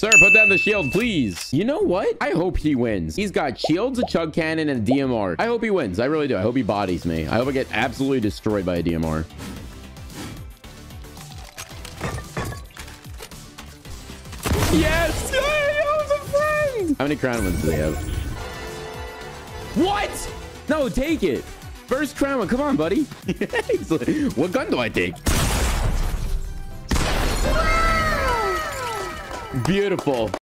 Sir, put down the shield, please. You know what? I hope he wins. He's got shields, a chug cannon, and a DMR. I hope he wins. I really do. I hope he bodies me. I hope I get absolutely destroyed by a DMR. Yes! Yay, I was a friend! How many crown wins do they have? What? No, take it. First crown one. Come on, buddy. What gun do I take? Beautiful.